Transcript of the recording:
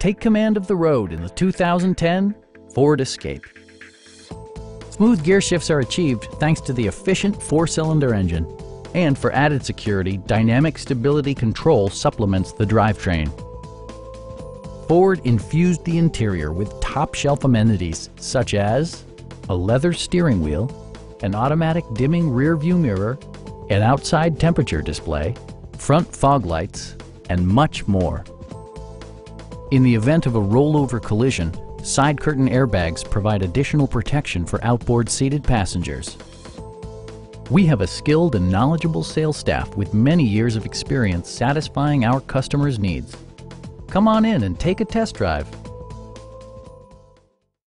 Take command of the road in the 2010 Ford Escape. Smooth gear shifts are achieved thanks to the efficient four-cylinder engine. And for added security, Dynamic Stability Control supplements the drivetrain. Ford infused the interior with top-shelf amenities such as a leather steering wheel, an automatic dimming rear-view mirror, an outside temperature display, front fog lights, and much more. In the event of a rollover collision, side curtain airbags provide additional protection for outboard seated passengers. We have a skilled and knowledgeable sales staff with many years of experience satisfying our customers' needs. Come on in and take a test drive.